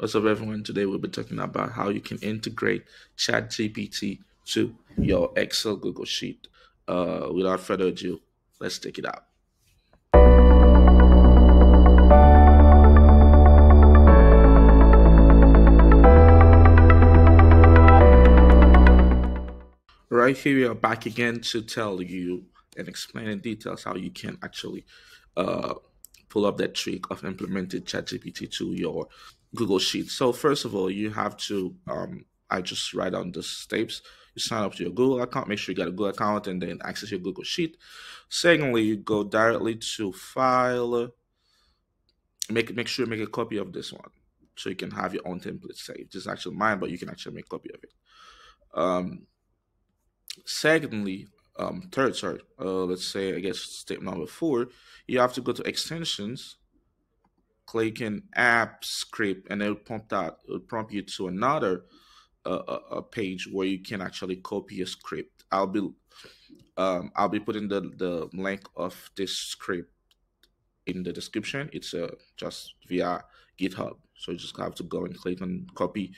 What's up, everyone? Today we'll be talking about how you can integrate ChatGPT to your Excel Google Sheet. Uh, without further ado, let's take it out. Right here, we are back again to tell you and explain in details how you can actually uh, pull up that trick of implementing ChatGPT to your Google Sheets. So first of all, you have to, um, I just write down the steps. You sign up to your Google account, make sure you got a Google account, and then access your Google Sheet. Secondly, you go directly to File. Make make sure you make a copy of this one, so you can have your own template saved. This is actually mine, but you can actually make a copy of it. Um, secondly, um, third, sorry, uh, let's say I guess step number four, you have to go to extensions clicking app script and it'll prompt that it'll prompt you to another uh, a page where you can actually copy a script. I'll be um, i'll be putting the the link of this script in the description. It's uh, just via github. So you just have to go and click on copy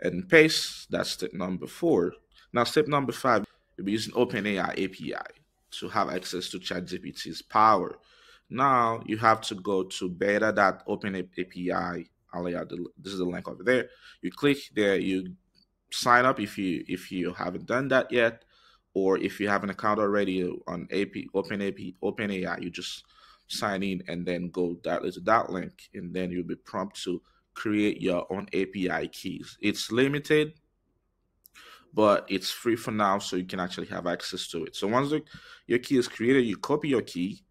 and paste. That's step number four. Now step number five you'll be using openai api to have access to chatgpt's power now you have to go to beta.openapi. This is the link over there. You click there, you sign up if you if you haven't done that yet, or if you have an account already on AP OpenAP OpenAI, you just sign in and then go directly to that link, and then you'll be prompted to create your own API keys. It's limited, but it's free for now, so you can actually have access to it. So once the, your key is created, you copy your key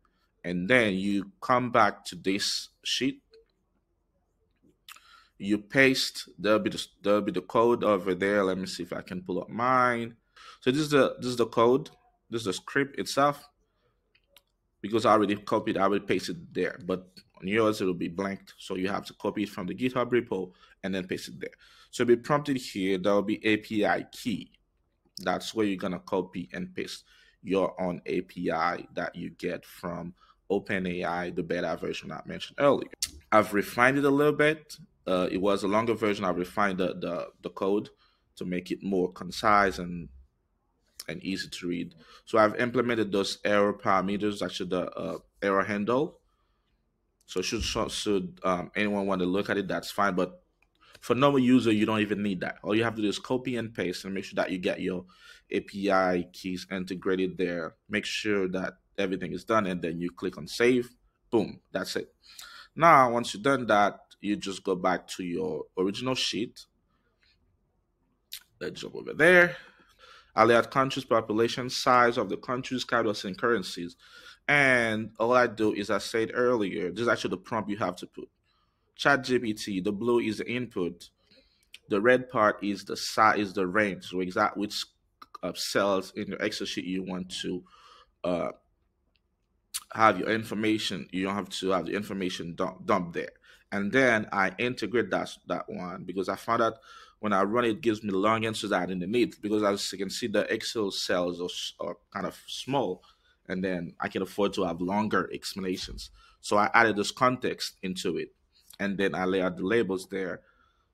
and then you come back to this sheet. You paste there'll be the, there'll be the code over there. Let me see if i can pull up mine. So this is the this is the code. This is the script itself. Because i already copied i already pasted there. But on yours it'll be blanked. So you have to copy it from the github repo and then paste it there. So be prompted here there'll be api key. That's where you're going to copy and paste your own api that you get from OpenAI, the beta version I mentioned earlier. I've refined it a little bit. Uh, it was a longer version. I've refined the, the, the code to make it more concise and and easy to read. So I've implemented those error parameters, actually the uh, error handle. So should should um, anyone want to look at it, that's fine. But for normal user, you don't even need that. All you have to do is copy and paste and make sure that you get your API keys integrated there. Make sure that everything is done, and then you click on save. Boom, that's it. Now, once you've done that, you just go back to your original sheet. Let's jump over there. Lay countries, population, size of the countries, capitals, and currencies. And all I do is I said earlier, this is actually the prompt you have to put. ChatGPT, the blue is the input. The red part is the size, is the range, so exact which uh, cells in your Excel sheet you want to uh, have your information. You don't have to have the information dump, dump there. And then I integrate that that one because I found out when I run it, it gives me long answers I didn't need because as you can see, the Excel cells are, are kind of small, and then I can afford to have longer explanations. So I added this context into it, and then I lay out the labels there.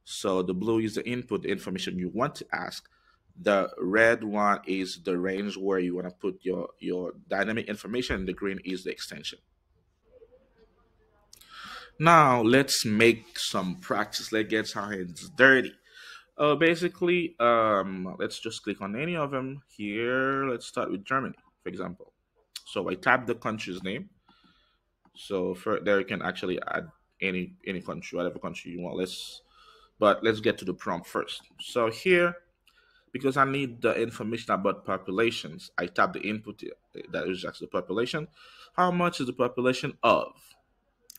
So the blue is the input, the information you want to ask. The red one is the range where you want to put your, your dynamic information, the green is the extension. Now let's make some practice. Let's get our hands dirty. Uh, basically, um, let's just click on any of them here. Let's start with Germany, for example. So I type the country's name. So for there you can actually add any any country, whatever country you want. Let's but let's get to the prompt first. So here because I need the information about populations. I tap the input that is actually the population. How much is the population of?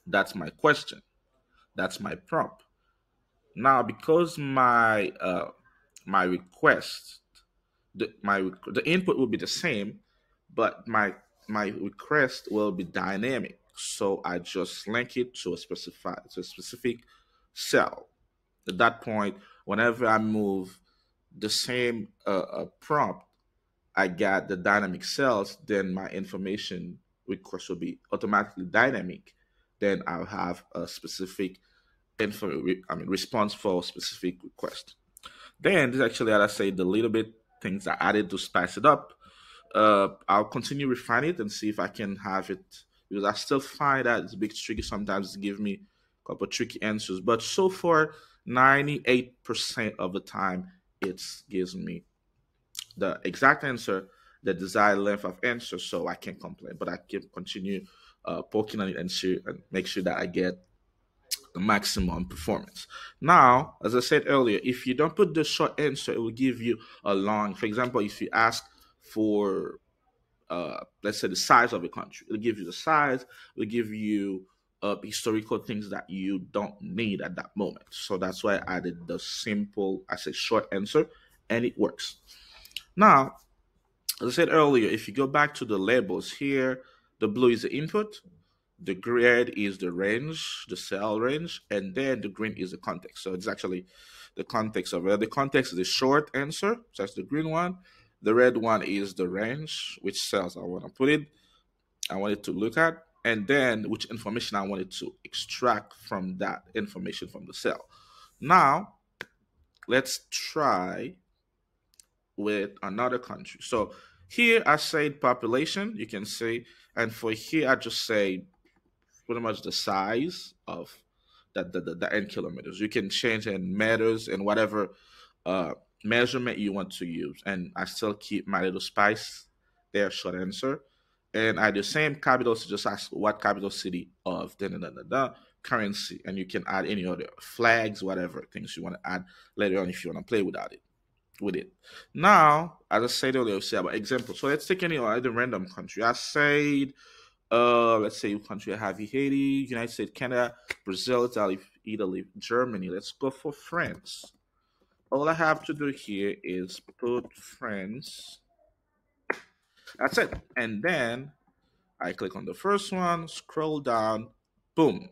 That's my question. That's my prompt. Now, because my uh, my request, the, my the input will be the same, but my my request will be dynamic. So I just link it to a specified to a specific cell. At that point, whenever I move the same uh, uh, prompt, I got the dynamic cells, then my information request will be automatically dynamic. Then I'll have a specific info, I mean, response for specific request. Then this actually, as I say, the little bit things I added to spice it up. Uh, I'll continue refine it and see if I can have it because I still find that it's a bit tricky sometimes to give me a couple tricky answers. But so far, 98% of the time, it gives me the exact answer, the desired length of answer, so I can't complain. But I can continue uh, poking on it and, sure, and make sure that I get the maximum performance. Now, as I said earlier, if you don't put the short answer, it will give you a long. For example, if you ask for, uh, let's say, the size of a country, it'll give you the size. It'll give you uh, historical things that you don't need at that moment. So that's why I added the simple, I said short answer, and it works. Now, as I said earlier, if you go back to the labels here, the blue is the input, the red is the range, the cell range, and then the green is the context. So it's actually the context of it. The context is the short answer, so that's the green one. The red one is the range, which cells I want to put it, I want it to look at, and then which information I wanted to extract from that information from the cell. Now, let's try with another country. So here I say population, you can see, and for here I just say pretty much the size of that the, the, the n kilometers. You can change in meters and whatever uh, measurement you want to use. And I still keep my little spice there, short answer. And I do same capital, so just ask what capital city of da, da, da, da, da, currency. And you can add any other flags, whatever things you want to add later on if you want to play without it with it. Now, as I said earlier, say about example. So let's take any other random country. I said, uh, let's say you country I have Haiti, United States, Canada, Brazil, Italy, Italy, Germany. Let's go for France. All I have to do here is put France. That's it. And then I click on the first one, scroll down, boom.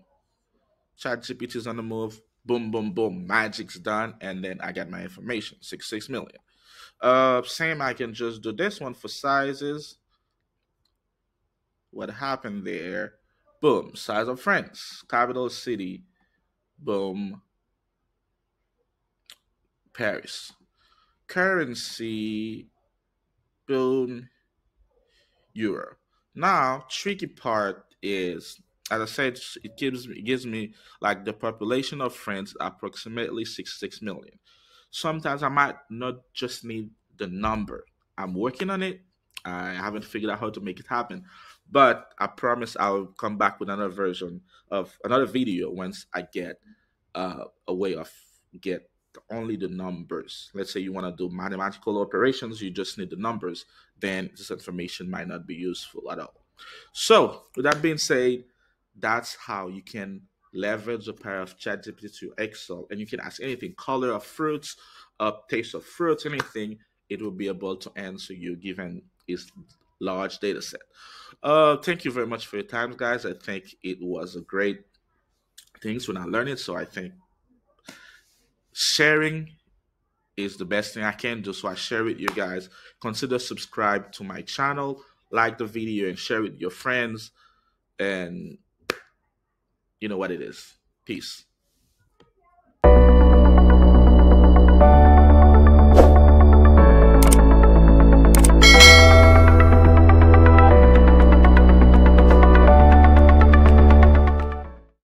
ChatGPT is on the move boom, boom, boom, magic's done, and then I get my information, six six million. Uh, same, I can just do this one for sizes. What happened there? Boom, size of France, capital city, boom, Paris. Currency, boom, euro. Now, tricky part is as I said, it gives me, it gives me like the population of France approximately six six million. Sometimes I might not just need the number. I'm working on it. I haven't figured out how to make it happen, but I promise I'll come back with another version of another video once I get uh, a way of get only the numbers. Let's say you want to do mathematical operations, you just need the numbers. Then this information might not be useful at all. So, with that being said, that's how you can leverage the power of ChatGPT to Excel. And you can ask anything, color of fruits, uh, taste of fruits, anything, it will be able to answer you given its large data set. Uh, thank you very much for your time, guys. I think it was a great things when I learned it. So I think sharing is the best thing I can do. So I share with you guys. Consider subscribe to my channel, like the video, and share with your friends. And you know what it is. Peace.